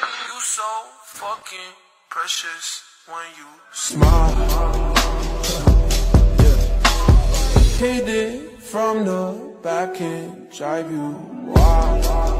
You so fucking precious when you smile. Yeah. Hit it from the back and drive you wild.